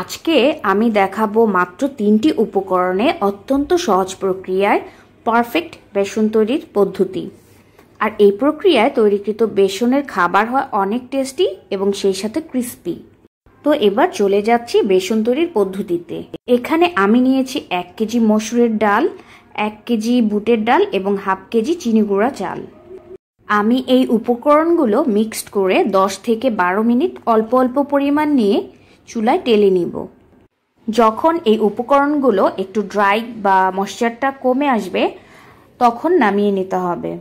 আজকে আমি দেখাবো মাত্র তিনটি উপকরণে অত্যন্ত সহজ প্রক্রিয়ায় পারফেক্ট বেসন তৈরির পদ্ধতি। আর এই প্রক্রিয়ায় তৈরিকৃত বেসনের খাবার হয় অনেক টেস্টি এবং সেই সাথে ক্রিস্পি। তো এবার চলে যাচ্ছি বেসন তৈরির পদ্ধতিতে। এখানে আমি নিয়েছি এক কেজি মসুরের ডাল, এক কেজি বুটের ডাল এবং হাফ কেজি চিনি গুঁড়া চাল। আমি এই উপকরণগুলো মিক্সড করে 10 থেকে বারো মিনিট অল্প অল্প পরিমাণ নিয়ে চুলায় টেলে নিব। যখন এই উপকরণগুলো একটু ড্রাই বা ময়শ্চারটা কমে আসবে, তখন নামিয়ে নিতে হবে।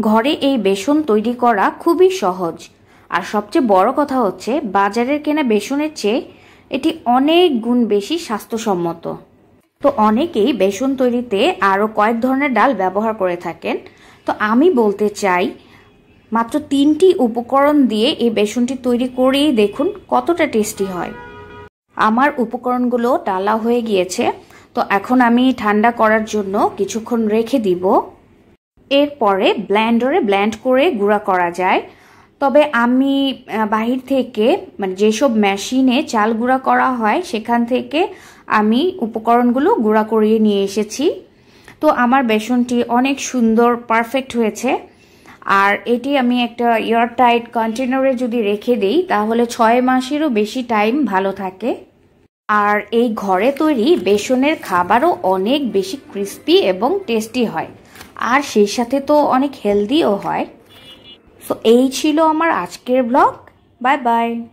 ঘরে এই বেসন তৈরি করা খুবই সহজ। আর সবচেয়ে বড় কথা হচ্ছে, বাজারের কেনা বেসনের চেয়ে এটি অনেক গুণ বেশি স্বাস্থ্যসম্মত। তো অনেকেই বেসন তৈরিতে আরও কয়েক ধরনের ডাল ব্যবহার করে থাকেন। তো আমি বলতে চাই মাত্র তিনটি উপকরণ দিয়ে এই বেসনটি তৈরি করেই দেখুন কতটা টেস্টি হয়। আমার উপকরণগুলো ডালা হয়ে গিয়েছে, তো এখন আমি ঠান্ডা করার জন্য কিছুক্ষণ রেখে দিব। এরপরে ব্ল্যান্ডারে ব্ল্যান্ড করে গুঁড়া করা যায়। তবে আমি বাহির থেকে মানে যেসব মেশিনে চাল গুঁড়া করা হয়, সেখান থেকে আমি উপকরণগুলো গুঁড়া করিয়ে নিয়ে এসেছি। তো আমার বেসনটি অনেক সুন্দর, পারফেক্ট হয়েছে। আর এটি আমি একটা ইয়ার টাইট কন্টেনারে যদি রেখে দিই, তাহলে ছয় মাসেরও বেশি টাইম ভালো থাকে। আর এই ঘরে তৈরি বেসনের খাবারও অনেক বেশি ক্রিস্পি এবং টেস্টি হয়। আর সেই সাথে তো অনেক হেলদিও হয়। তো এই ছিল আমার আজকের ব্লগ। Bye bye.